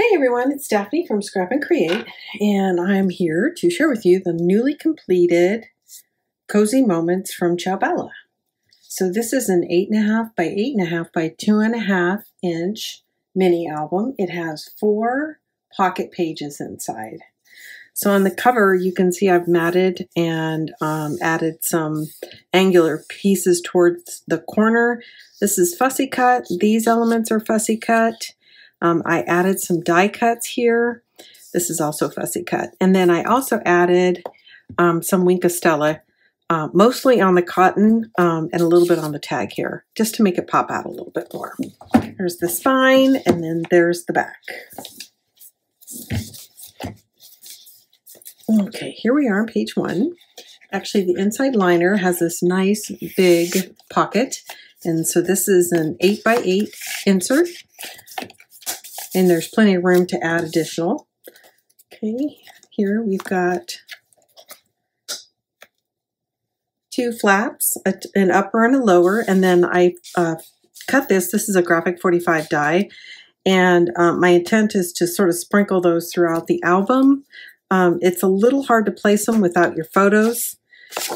Hey everyone, it's Daphne from Scrap and Create, and I'm here to share with you the newly completed Cozy Moments from Ciao Bella. So this is an 8.5 by 8.5 by 2.5 inch mini album. It has four pocket pages inside. So on the cover, you can see I've matted and um, added some angular pieces towards the corner. This is fussy cut. These elements are fussy cut. Um, I added some die cuts here. This is also fussy cut. And then I also added um, some Wink of Stella, uh, mostly on the cotton um, and a little bit on the tag here, just to make it pop out a little bit more. There's the spine, and then there's the back. Okay, here we are on page one. Actually, the inside liner has this nice big pocket. And so this is an 8 by 8 insert and there's plenty of room to add additional. Okay, here we've got two flaps, an upper and a lower, and then I uh, cut this. This is a Graphic 45 die, and um, my intent is to sort of sprinkle those throughout the album. Um, it's a little hard to place them without your photos.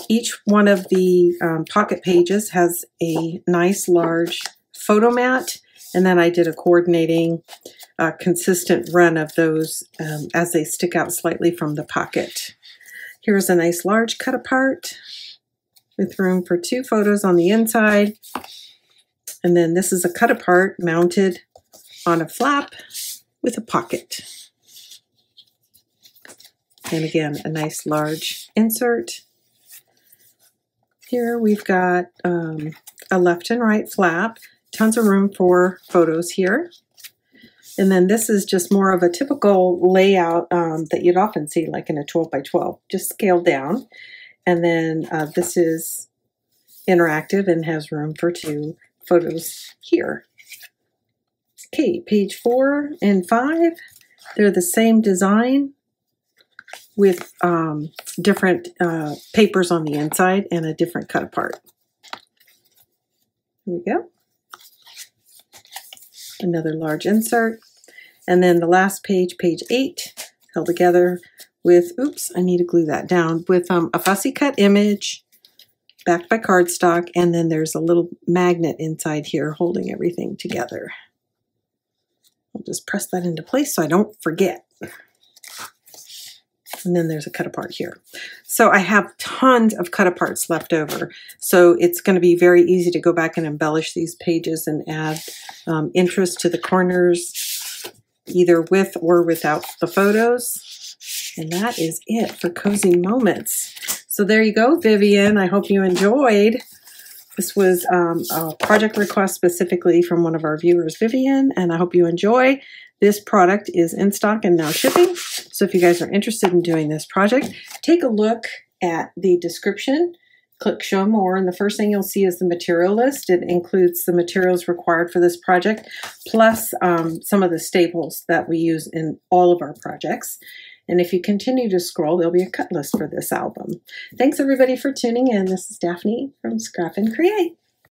Each one of the um, pocket pages has a nice large photo mat, and then I did a coordinating uh, consistent run of those um, as they stick out slightly from the pocket. Here's a nice large cut apart with room for two photos on the inside. And then this is a cut apart mounted on a flap with a pocket. And again, a nice large insert. Here we've got um, a left and right flap, tons of room for photos here. And then this is just more of a typical layout um, that you'd often see like in a 12 by 12, just scaled down. And then uh, this is interactive and has room for two photos here. Okay, page four and five, they're the same design with um, different uh, papers on the inside and a different cut apart. Here we go another large insert, and then the last page, page eight, held together with, oops, I need to glue that down, with um, a fussy cut image backed by cardstock, and then there's a little magnet inside here holding everything together. I'll just press that into place so I don't forget. And then there's a cut apart here. So I have tons of cut aparts left over. So it's going to be very easy to go back and embellish these pages and add um, interest to the corners, either with or without the photos. And that is it for Cozy Moments. So there you go, Vivian. I hope you enjoyed. This was um, a project request specifically from one of our viewers, Vivian, and I hope you enjoy. This product is in stock and now shipping. So if you guys are interested in doing this project, take a look at the description. Click show more and the first thing you'll see is the material list. It includes the materials required for this project plus um, some of the staples that we use in all of our projects. And if you continue to scroll, there'll be a cut list for this album. Thanks everybody for tuning in. This is Daphne from Scrap and Create.